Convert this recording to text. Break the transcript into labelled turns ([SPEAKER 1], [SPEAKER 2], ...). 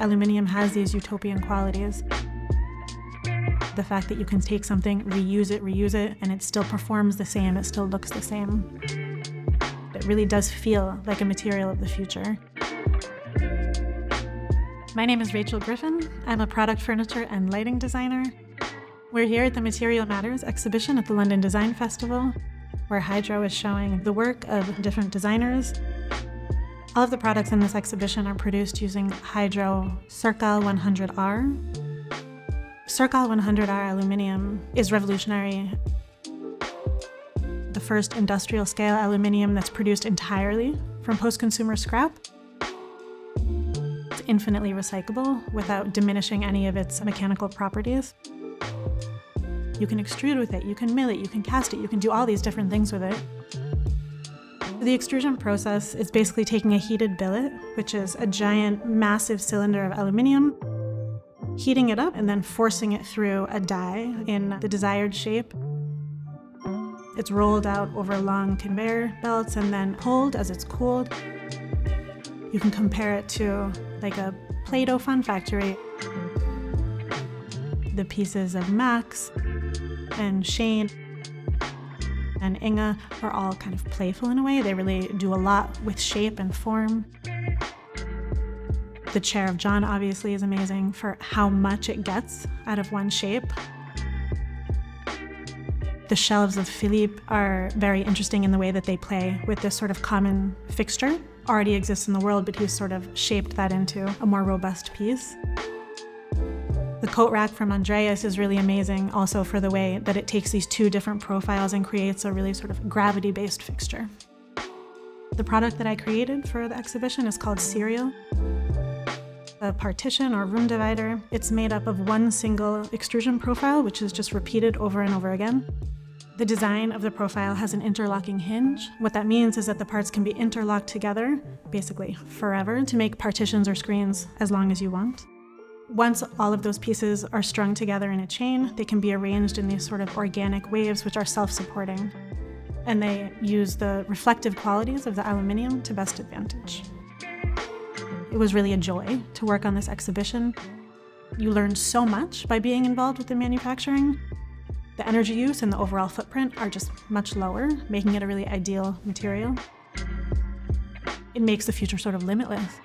[SPEAKER 1] aluminium has these utopian qualities. The fact that you can take something, reuse it, reuse it, and it still performs the same, it still looks the same. It really does feel like a material of the future. My name is Rachel Griffin. I'm a product furniture and lighting designer. We're here at the Material Matters exhibition at the London Design Festival, where Hydro is showing the work of different designers all of the products in this exhibition are produced using Hydro Circal 100R. Circal 100R aluminium is revolutionary. The first industrial scale aluminium that's produced entirely from post-consumer scrap. It's infinitely recyclable without diminishing any of its mechanical properties. You can extrude with it, you can mill it, you can cast it, you can do all these different things with it. The extrusion process is basically taking a heated billet, which is a giant, massive cylinder of aluminium, heating it up and then forcing it through a die in the desired shape. It's rolled out over long conveyor belts and then pulled as it's cooled. You can compare it to like a Play-Doh fun factory. The pieces of Max and Shane and Inga are all kind of playful in a way. They really do a lot with shape and form. The chair of John obviously is amazing for how much it gets out of one shape. The shelves of Philippe are very interesting in the way that they play with this sort of common fixture. Already exists in the world, but he's sort of shaped that into a more robust piece. The coat rack from Andreas is really amazing also for the way that it takes these two different profiles and creates a really sort of gravity-based fixture. The product that I created for the exhibition is called Serial. A partition or room divider, it's made up of one single extrusion profile, which is just repeated over and over again. The design of the profile has an interlocking hinge. What that means is that the parts can be interlocked together, basically forever, to make partitions or screens as long as you want. Once all of those pieces are strung together in a chain, they can be arranged in these sort of organic waves which are self-supporting. And they use the reflective qualities of the aluminium to best advantage. It was really a joy to work on this exhibition. You learn so much by being involved with the manufacturing. The energy use and the overall footprint are just much lower, making it a really ideal material. It makes the future sort of limitless.